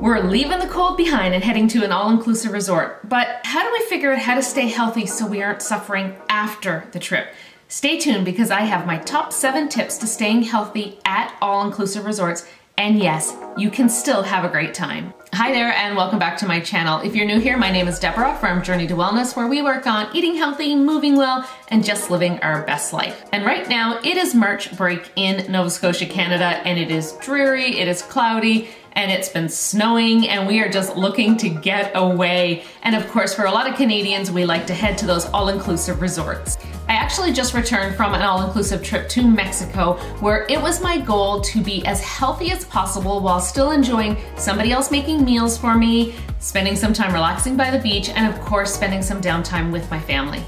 We're leaving the cold behind and heading to an all-inclusive resort. But how do we figure out how to stay healthy so we aren't suffering after the trip? Stay tuned because I have my top seven tips to staying healthy at all-inclusive resorts and yes, you can still have a great time. Hi there and welcome back to my channel. If you're new here, my name is Deborah from Journey to Wellness where we work on eating healthy, moving well, and just living our best life. And right now it is March break in Nova Scotia, Canada, and it is dreary, it is cloudy, and it's been snowing and we are just looking to get away. And of course, for a lot of Canadians, we like to head to those all-inclusive resorts. I actually just returned from an all-inclusive trip to Mexico where it was my goal to be as healthy as possible while still enjoying somebody else making meals for me, spending some time relaxing by the beach, and of course, spending some downtime with my family.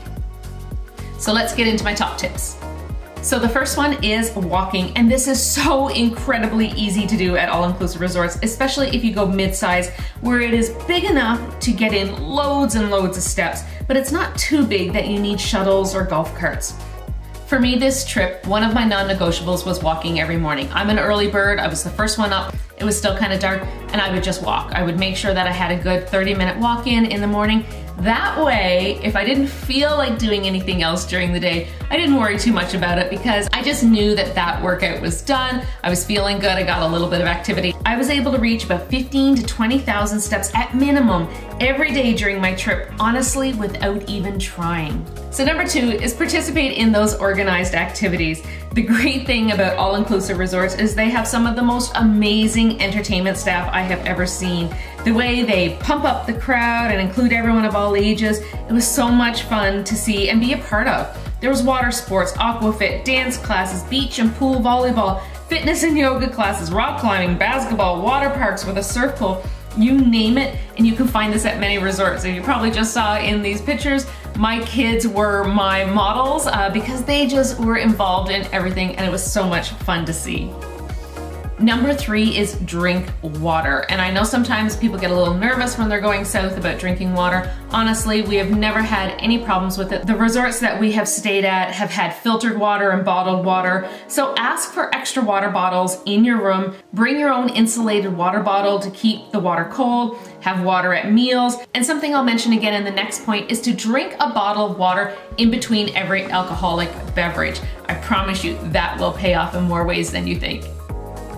So let's get into my top tips. So the first one is walking, and this is so incredibly easy to do at all-inclusive resorts, especially if you go mid-size, where it is big enough to get in loads and loads of steps, but it's not too big that you need shuttles or golf carts. For me this trip, one of my non-negotiables was walking every morning. I'm an early bird, I was the first one up, it was still kind of dark, and I would just walk. I would make sure that I had a good 30 minute walk in in the morning, that way, if I didn't feel like doing anything else during the day, I didn't worry too much about it because I just knew that that workout was done. I was feeling good, I got a little bit of activity. I was able to reach about 15 to 20,000 steps at minimum every day during my trip, honestly, without even trying. So number two is participate in those organized activities. The great thing about all-inclusive resorts is they have some of the most amazing entertainment staff I have ever seen. The way they pump up the crowd and include everyone of all ages, it was so much fun to see and be a part of. There was water sports, aquafit, dance classes, beach and pool volleyball, fitness and yoga classes, rock climbing, basketball, water parks with a surf pool, you name it, and you can find this at many resorts. And you probably just saw in these pictures, my kids were my models uh, because they just were involved in everything and it was so much fun to see. Number three is drink water. And I know sometimes people get a little nervous when they're going south about drinking water. Honestly, we have never had any problems with it. The resorts that we have stayed at have had filtered water and bottled water. So ask for extra water bottles in your room. Bring your own insulated water bottle to keep the water cold. Have water at meals. And something I'll mention again in the next point is to drink a bottle of water in between every alcoholic beverage. I promise you that will pay off in more ways than you think.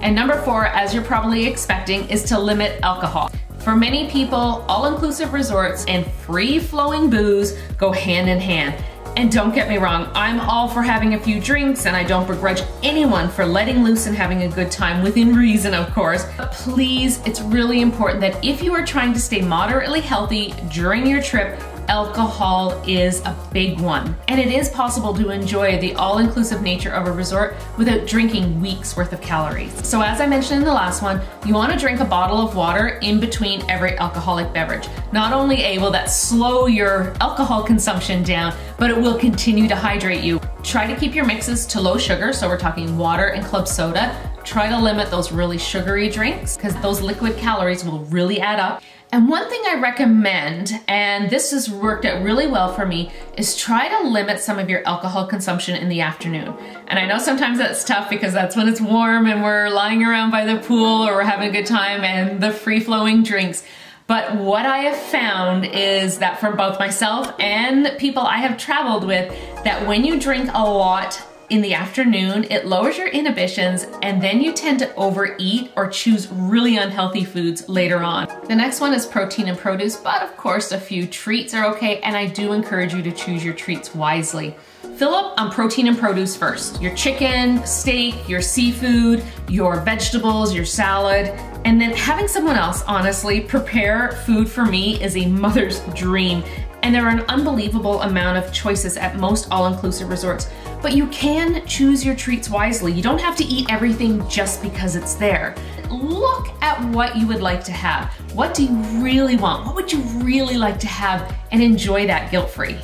And number four, as you're probably expecting, is to limit alcohol. For many people, all-inclusive resorts and free-flowing booze go hand in hand. And don't get me wrong, I'm all for having a few drinks and I don't begrudge anyone for letting loose and having a good time within reason, of course. But please, it's really important that if you are trying to stay moderately healthy during your trip, alcohol is a big one. And it is possible to enjoy the all-inclusive nature of a resort without drinking weeks worth of calories. So as I mentioned in the last one, you wanna drink a bottle of water in between every alcoholic beverage. Not only a will that slow your alcohol consumption down, but it will continue to hydrate you. Try to keep your mixes to low sugar, so we're talking water and club soda. Try to limit those really sugary drinks because those liquid calories will really add up. And one thing I recommend, and this has worked out really well for me, is try to limit some of your alcohol consumption in the afternoon. And I know sometimes that's tough because that's when it's warm and we're lying around by the pool or we're having a good time and the free-flowing drinks. But what I have found is that for both myself and people I have traveled with, that when you drink a lot in the afternoon, it lowers your inhibitions and then you tend to overeat or choose really unhealthy foods later on. The next one is protein and produce, but of course a few treats are okay and I do encourage you to choose your treats wisely. Fill up on protein and produce first. Your chicken, steak, your seafood, your vegetables, your salad, and then having someone else, honestly, prepare food for me is a mother's dream. And there are an unbelievable amount of choices at most all-inclusive resorts. But you can choose your treats wisely. You don't have to eat everything just because it's there. Look at what you would like to have. What do you really want? What would you really like to have and enjoy that guilt-free?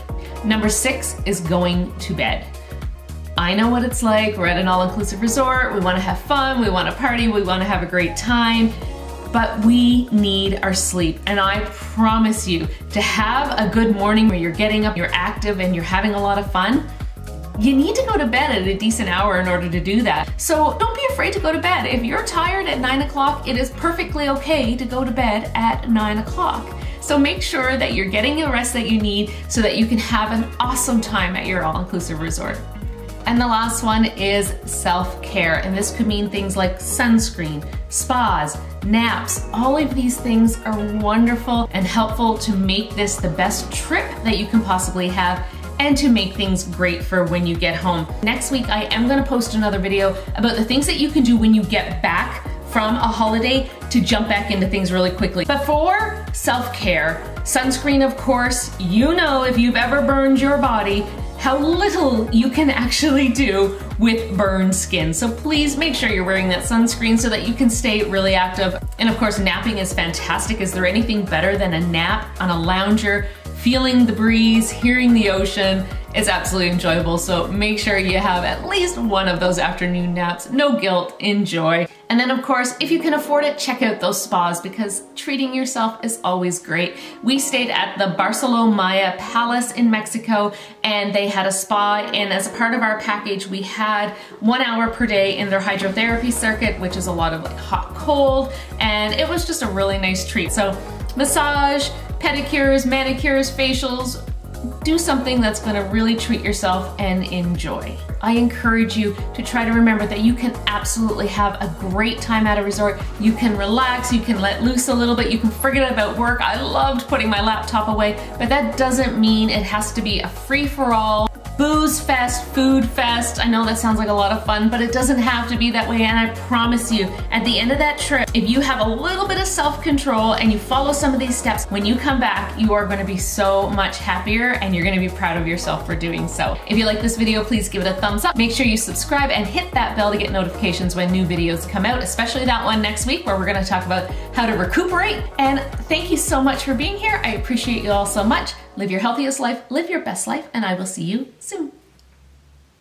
Number six is going to bed. I know what it's like. We're at an all-inclusive resort. We wanna have fun, we wanna party, we wanna have a great time but we need our sleep. And I promise you to have a good morning where you're getting up, you're active, and you're having a lot of fun, you need to go to bed at a decent hour in order to do that. So don't be afraid to go to bed. If you're tired at nine o'clock, it is perfectly okay to go to bed at nine o'clock. So make sure that you're getting the rest that you need so that you can have an awesome time at your all-inclusive resort. And the last one is self-care. And this could mean things like sunscreen, spas, naps. All of these things are wonderful and helpful to make this the best trip that you can possibly have and to make things great for when you get home. Next week, I am gonna post another video about the things that you can do when you get back from a holiday to jump back into things really quickly. But for self-care, sunscreen, of course, you know if you've ever burned your body, how little you can actually do with burned skin. So please make sure you're wearing that sunscreen so that you can stay really active. And of course, napping is fantastic. Is there anything better than a nap on a lounger, feeling the breeze, hearing the ocean? It's absolutely enjoyable. So make sure you have at least one of those afternoon naps. No guilt, enjoy. And then of course, if you can afford it, check out those spas because treating yourself is always great. We stayed at the Barcelona Maya Palace in Mexico and they had a spa and as a part of our package, we had one hour per day in their hydrotherapy circuit, which is a lot of like hot cold. And it was just a really nice treat. So massage, pedicures, manicures, facials, do something that's gonna really treat yourself and enjoy. I encourage you to try to remember that you can absolutely have a great time at a resort. You can relax, you can let loose a little bit, you can forget about work. I loved putting my laptop away, but that doesn't mean it has to be a free-for-all booze fest, food fest. I know that sounds like a lot of fun, but it doesn't have to be that way. And I promise you, at the end of that trip, if you have a little bit of self-control and you follow some of these steps, when you come back, you are gonna be so much happier and you're gonna be proud of yourself for doing so. If you like this video, please give it a thumbs up. Make sure you subscribe and hit that bell to get notifications when new videos come out, especially that one next week where we're gonna talk about how to recuperate. And thank you so much for being here. I appreciate you all so much. Live your healthiest life, live your best life, and I will see you soon.